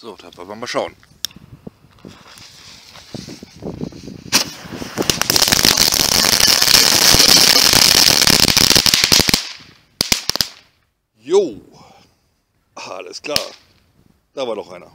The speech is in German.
So, da Wollen wir mal schauen. Jo, alles klar. Da war doch einer.